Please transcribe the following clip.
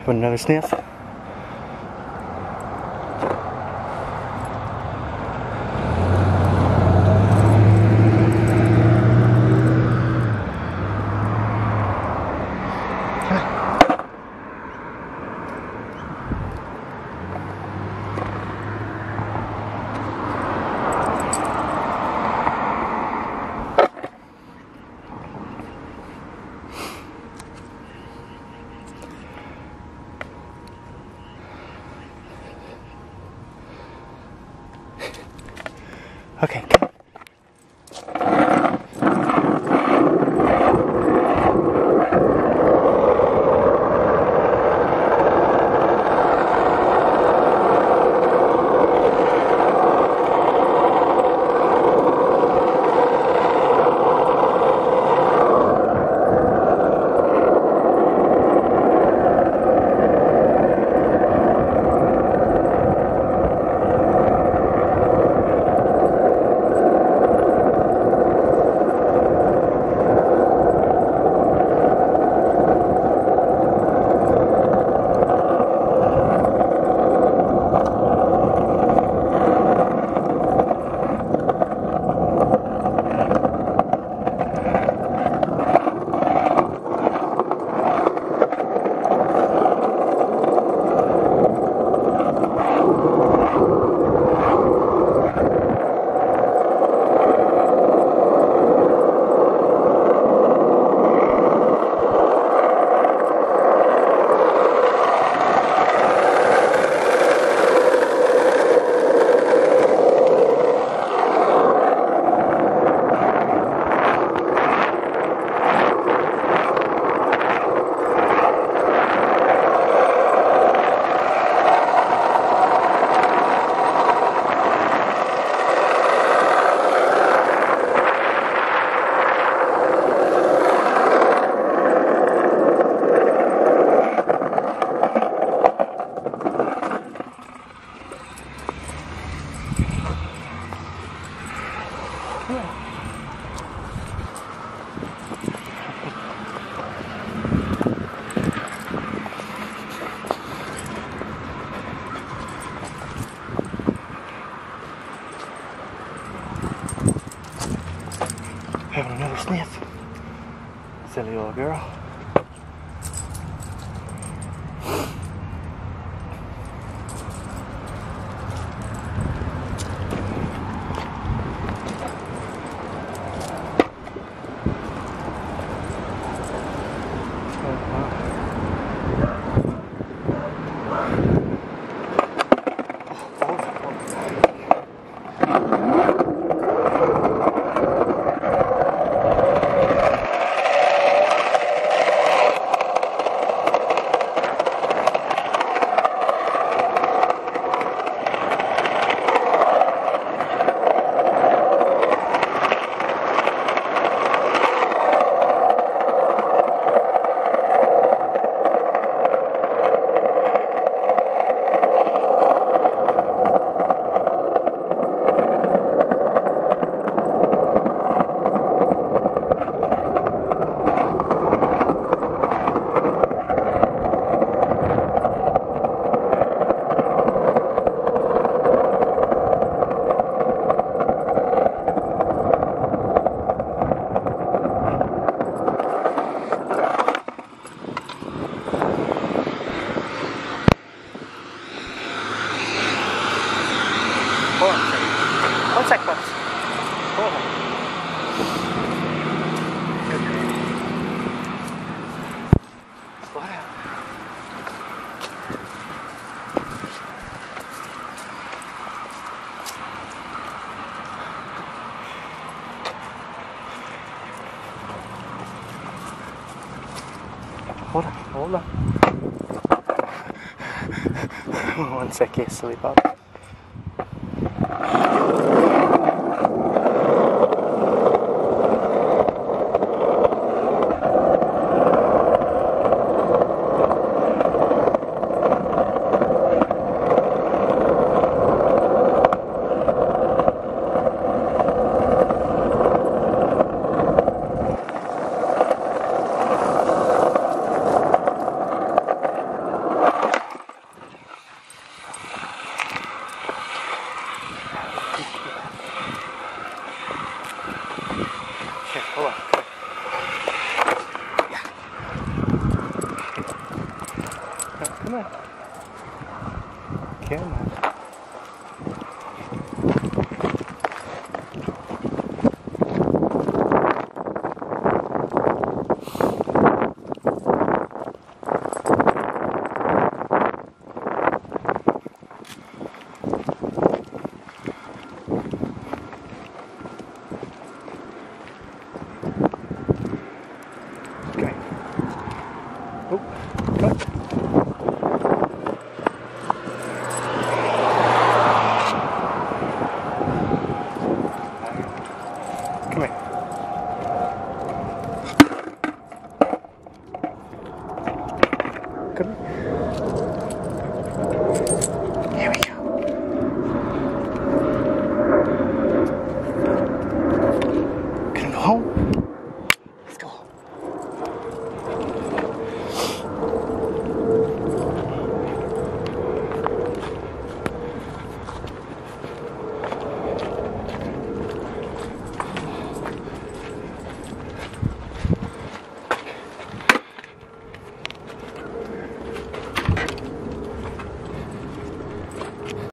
Having another sniff? Okay, Silly little girl. Hold on a second. One. Hold on. Hold on. One sec, here, silly Bob. camera. Okay. Oh, cut. कर